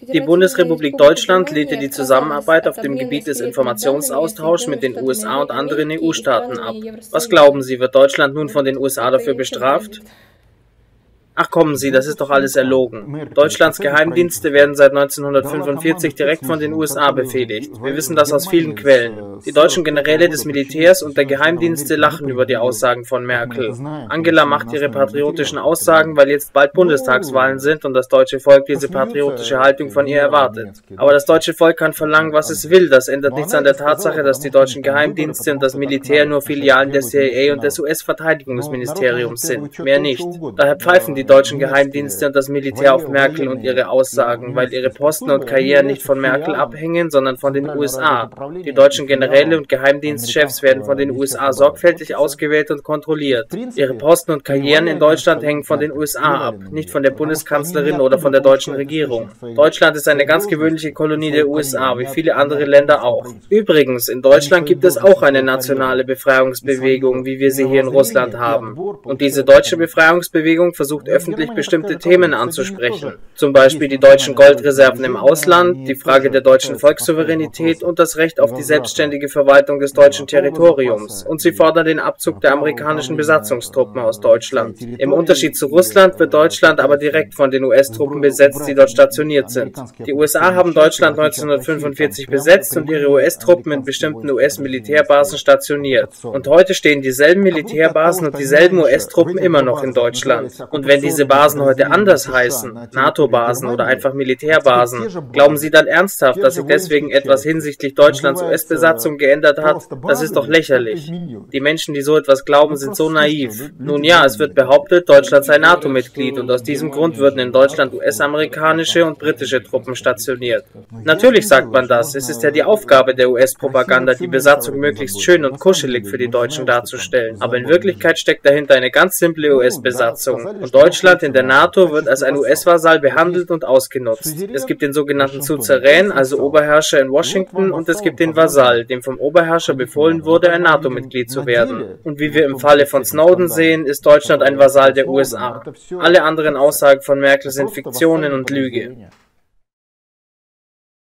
Die Bundesrepublik Deutschland lehnte die Zusammenarbeit auf dem Gebiet des Informationsaustauschs mit den USA und anderen EU-Staaten ab. Was glauben Sie, wird Deutschland nun von den USA dafür bestraft? Ach kommen Sie, das ist doch alles erlogen. Deutschlands Geheimdienste werden seit 1945 direkt von den USA befehligt. Wir wissen das aus vielen Quellen. Die deutschen Generäle des Militärs und der Geheimdienste lachen über die Aussagen von Merkel. Angela macht ihre patriotischen Aussagen, weil jetzt bald Bundestagswahlen sind und das deutsche Volk diese patriotische Haltung von ihr erwartet. Aber das deutsche Volk kann verlangen, was es will. Das ändert nichts an der Tatsache, dass die deutschen Geheimdienste und das Militär nur Filialen der CIA und des US-Verteidigungsministeriums sind. Mehr nicht. Daher pfeifen die die deutschen Geheimdienste und das Militär auf Merkel und ihre Aussagen, weil ihre Posten und Karrieren nicht von Merkel abhängen, sondern von den USA. Die deutschen Generäle und Geheimdienstchefs werden von den USA sorgfältig ausgewählt und kontrolliert. Ihre Posten und Karrieren in Deutschland hängen von den USA ab, nicht von der Bundeskanzlerin oder von der deutschen Regierung. Deutschland ist eine ganz gewöhnliche Kolonie der USA, wie viele andere Länder auch. Übrigens, in Deutschland gibt es auch eine nationale Befreiungsbewegung, wie wir sie hier in Russland haben. Und diese deutsche Befreiungsbewegung versucht öffentlich bestimmte Themen anzusprechen, zum Beispiel die deutschen Goldreserven im Ausland, die Frage der deutschen Volkssouveränität und das Recht auf die selbstständige Verwaltung des deutschen Territoriums. Und sie fordern den Abzug der amerikanischen Besatzungstruppen aus Deutschland. Im Unterschied zu Russland wird Deutschland aber direkt von den US-Truppen besetzt, die dort stationiert sind. Die USA haben Deutschland 1945 besetzt und ihre US-Truppen in bestimmten US-Militärbasen stationiert. Und heute stehen dieselben Militärbasen und dieselben US-Truppen immer noch in Deutschland. Und wenn diese Basen heute anders heißen, NATO-Basen oder einfach Militärbasen, glauben Sie dann ernsthaft, dass sich deswegen etwas hinsichtlich Deutschlands US-Besatzung geändert hat? Das ist doch lächerlich. Die Menschen, die so etwas glauben, sind so naiv. Nun ja, es wird behauptet, Deutschland sei NATO-Mitglied und aus diesem Grund würden in Deutschland US-amerikanische und britische Truppen stationiert. Natürlich sagt man das, es ist ja die Aufgabe der US-Propaganda, die Besatzung möglichst schön und kuschelig für die Deutschen darzustellen. Aber in Wirklichkeit steckt dahinter eine ganz simple US-Besatzung. Und Deutschland Deutschland in der NATO wird als ein US-Vasall behandelt und ausgenutzt. Es gibt den sogenannten Suzerän, also Oberherrscher in Washington, und es gibt den Vasall, dem vom Oberherrscher befohlen wurde, ein NATO-Mitglied zu werden. Und wie wir im Falle von Snowden sehen, ist Deutschland ein Vasall der USA. Alle anderen Aussagen von Merkel sind Fiktionen und Lüge.